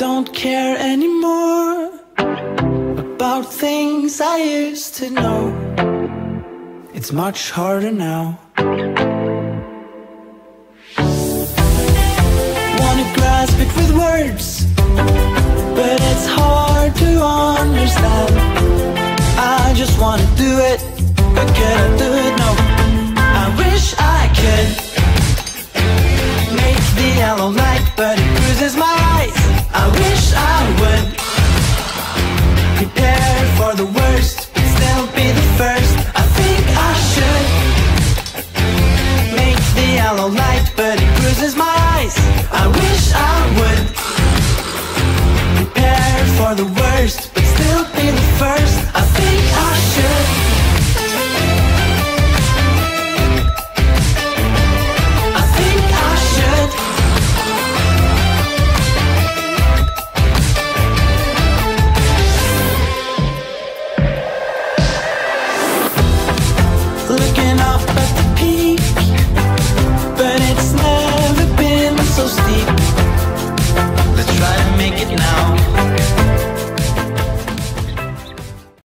don't care anymore about things I used to know. It's much harder now. Wanna grasp it with words, but it's hard to understand. I just wanna do it, but can I do it? No. I wish I could make the yellow light, but it bruises my eyes. Yellow light, but it bruises my eyes. I wish I would prepare for the worst, but still be the first. make it now.